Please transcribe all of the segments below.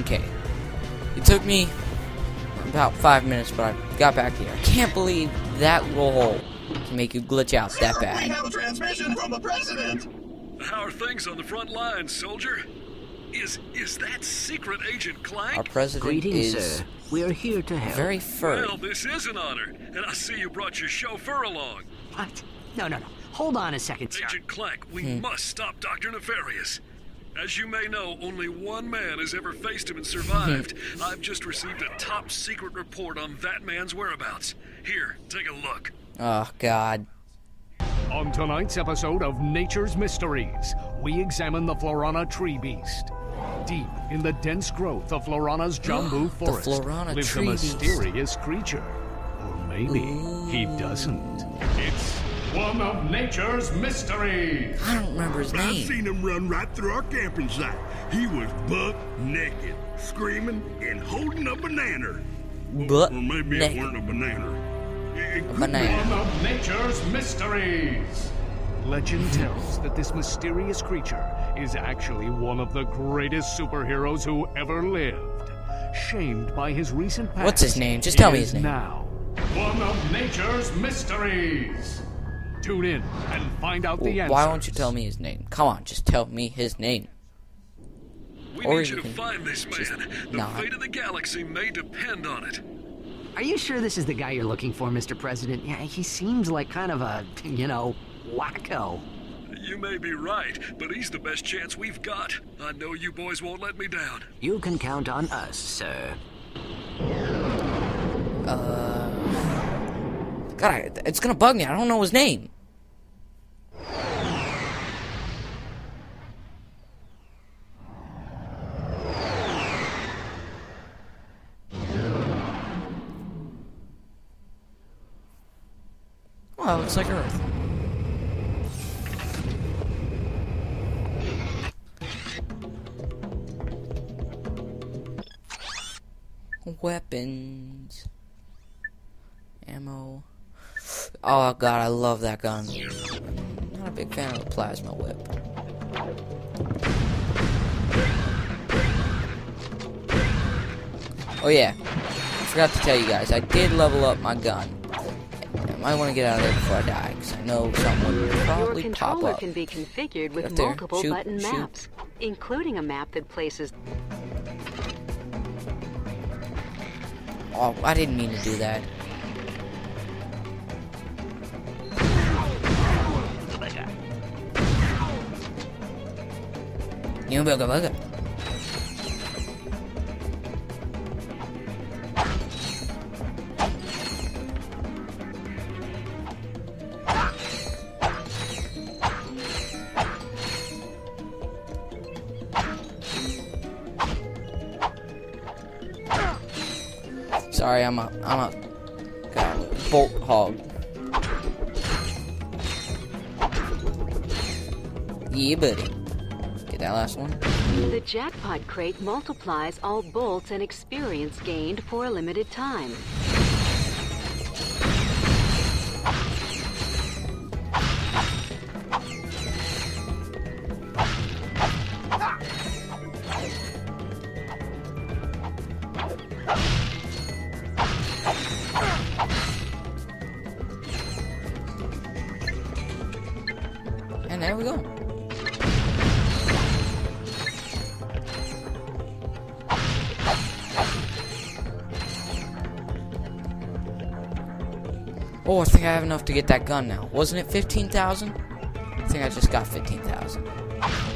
Okay. It took me about five minutes, but I got back here. I can't believe that little hole can make you glitch out that We bad. have a transmission from the president. How are things on the front lines, soldier? Is is that secret agent Clank? Our president Greetings, is sir. We are here to help. very furry. Well, this is an honor, and I see you brought your chauffeur along. What? No, no, no. Hold on a second, sir. Agent Clank, we Hmm. must stop Dr. Nefarious. As you may know, only one man has ever faced him and survived. Hmm. I've just received a top secret report on that man's whereabouts. Here, take a look. Oh God. On tonight's episode of Nature's Mysteries, we examine the Florana tree beast. Deep in the dense growth of Florana's Jambu forest Florana lives a tree beast. mysterious creature. Or maybe he doesn't. It's one of Nature's Mysteries. I don't remember his name. I name. seen him run right through our camping site. He was buck naked, screaming and holding a banana. Butt Or maybe naked. it weren't a banana. It could banana. One of Nature's Mysteries. Legend tells that this mysterious creature is actually one of the greatest superheroes who ever lived. Shamed by his recent past. What's his name? Just tell me his name. Now, one of Nature's Mysteries. Tune in and find out the Well, answers. why won't you tell me his name? Come on, just tell me his name. We Or need you you to can find this just man. The not. fate of the galaxy may depend on it. Are you sure this is the guy you're looking for, Mr. President? Yeah, he seems like kind of a, you know, wacko. You may be right, but he's the best chance we've got. I know you boys won't let me down. You can count on us, sir. Uh. God, I, it's gonna bug me. I don't know his name. Well, it looks like Earth. Weapons. Ammo. Oh god, I love that gun. I'm Not a big fan of the plasma whip. Oh yeah, I forgot to tell you guys, I did level up my gun. I want to get out of there before I die, because I know something would Your probably pop controller up. can be configured with there. multiple Shoot, button shoot. maps, including a map that places Oh, I didn't mean to do that. New bugger bugger. Sorry, I'm a I'm a God, bolt hog. Yeah, buddy. Get that last one. the jackpot crate multiplies all bolts and experience gained for a limited time. There we go. Oh, I think I have enough to get that gun now. Wasn't it 15,000? I think I just got 15,000.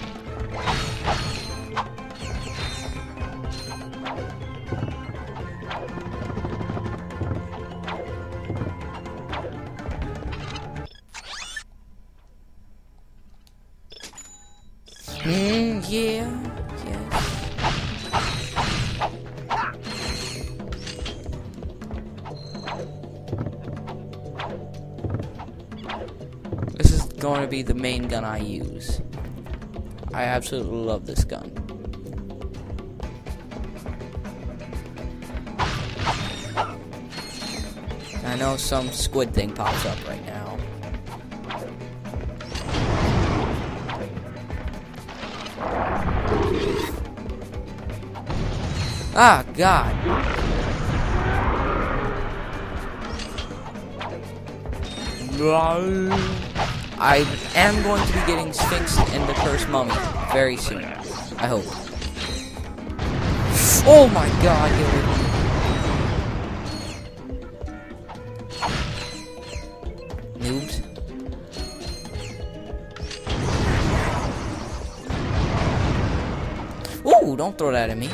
Hmm, yeah. Yes. This is going to be the main gun I use. I absolutely love this gun. I know some squid thing pops up right now. Ah, God. I am going to be getting Sphinx and the Cursed Mummy very soon. I hope. Oh my god. Noobs. Ooh, don't throw that at me.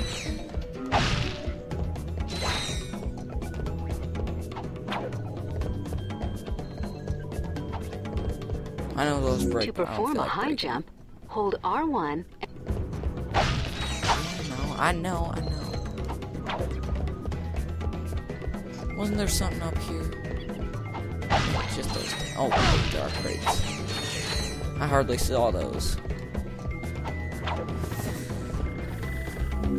I know those break. To perform a high jump, hold R1. No, I know, I know. Wasn't there something up here? Just those. Oh, there are crates. I hardly saw those.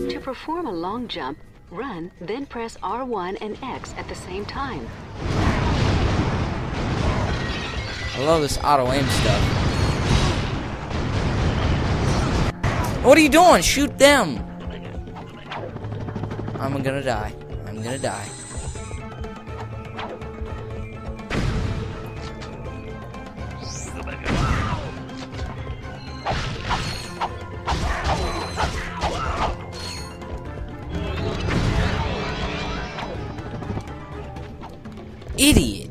To perform a long jump, run, then press R1 and X at the same time. I love this auto aim stuff. What are you doing? Shoot them! I'm gonna die. I'm gonna die. Idiot!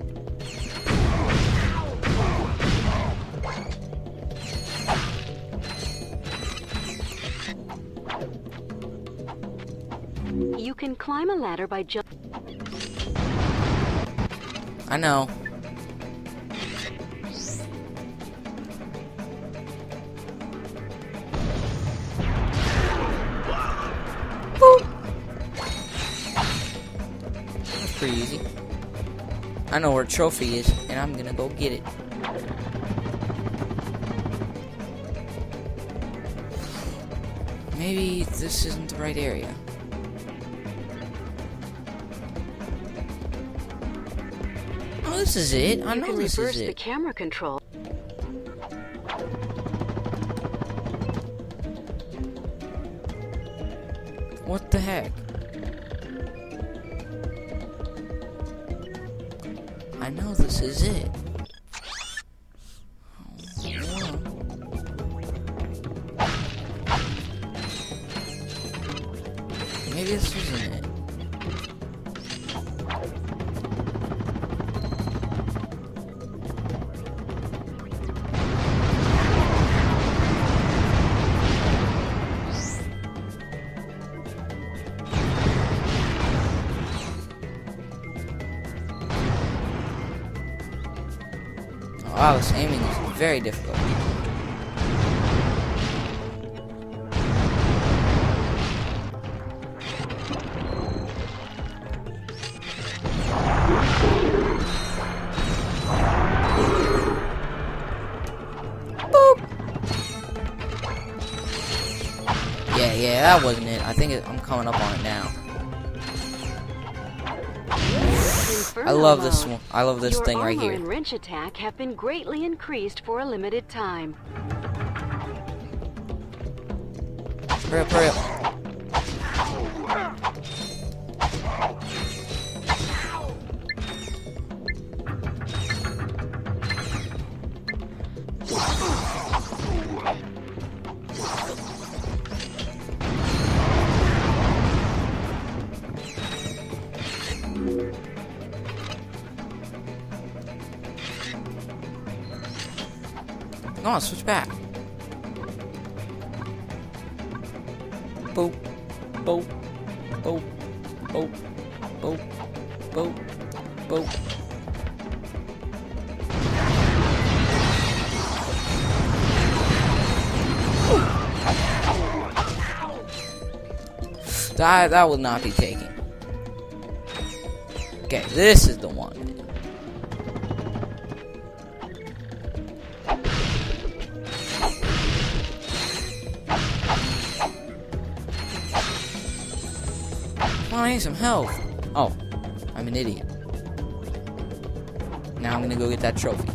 Can climb a ladder by jump. I know. That's pretty easy. I know where trophy is, and I'm gonna go get it. Maybe this isn't the right area. This is it. I You know can this reverse is the it. camera control. What the heck? I know this is it. Wow, this aiming is very difficult. Boop. Yeah, yeah, that wasn't it. I think it, I'm coming up on it now. I love this one. I love this Your thing right here. and wrench attack have been greatly increased for a limited time. Hurry up, hurry up. On, switch back. Boop, boop, boop, boop, boop, boop, boop. That that will not be taken. Okay, this is the one. I need some health. Oh, I'm an idiot. Now I'm gonna go get that trophy.